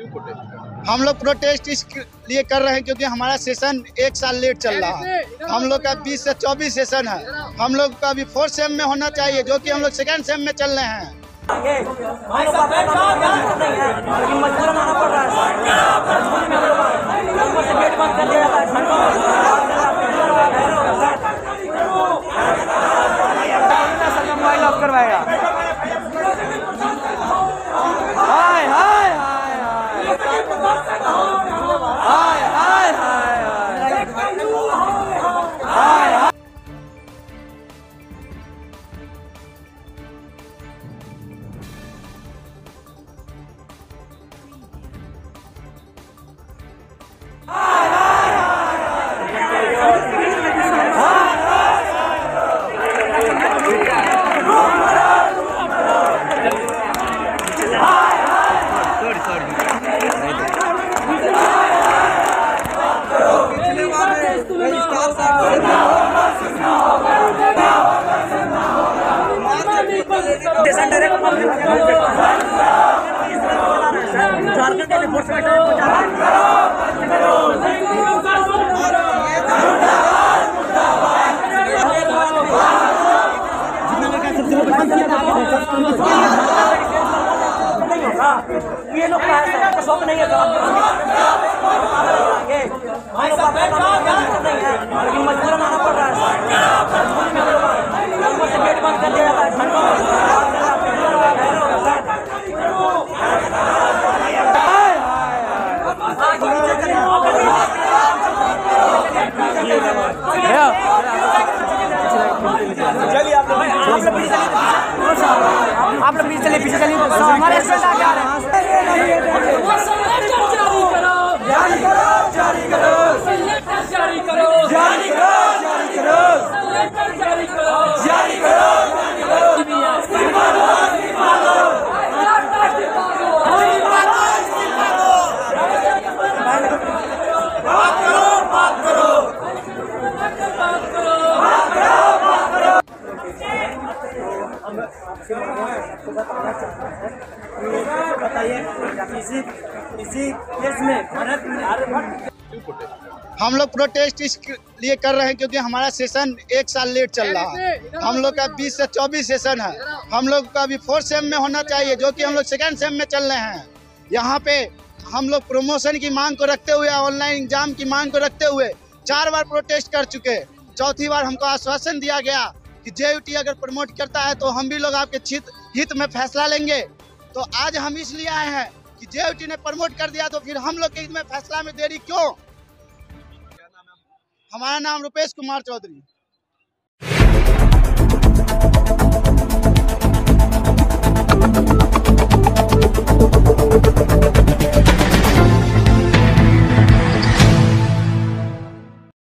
हम लोग प्रोटेस्ट इस लिए कर रहे हैं क्योंकि हमारा सेशन एक साल लेट चल रहा है। हम लोग का 20 से 24 सेशन है। हम लोग का अभी फोर्थ सेम में होना चाहिए, जो कि हम लोग सेकेंड सेम में चल रहे हैं। मजबूरन झारखंड के लिए फोर्स का हाँ ये लोग का है? शौक नहीं है जवाब नहीं है। भारत हम लोग प्रोटेस्ट इस लिए कर रहे हैं क्योंकि हमारा सेशन एक साल लेट चल रहा है। हम लोग का 20 से 24 सेशन है। हम लोग का अभी फोर्थ सेम में होना चाहिए, जो कि हम लोग सेकेंड सेम में चल रहे हैं। यहाँ पे हम लोग प्रमोशन की मांग को रखते हुए ऑनलाइन एग्ज़ाम की मांग को रखते हुए चार बार प्रोटेस्ट कर चुके चौथी बार हमको आश्वासन दिया गया कि जे अगर प्रमोट करता है तो हम भी लोग आपके हित हित में फैसला लेंगे। तो आज हम इसलिए आए हैं कि जे ने प्रमोट कर दिया तो फिर हम लोग के हित में फैसला में देरी क्यों? हमारा नाम रुपेश कुमार चौधरी।